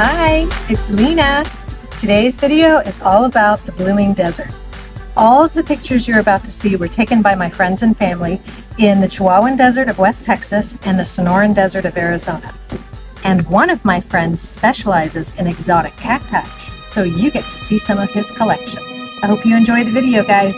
Hi, it's Lena. Today's video is all about the blooming desert. All of the pictures you're about to see were taken by my friends and family in the Chihuahuan Desert of West Texas and the Sonoran Desert of Arizona. And one of my friends specializes in exotic cacti, so you get to see some of his collection. I hope you enjoy the video, guys.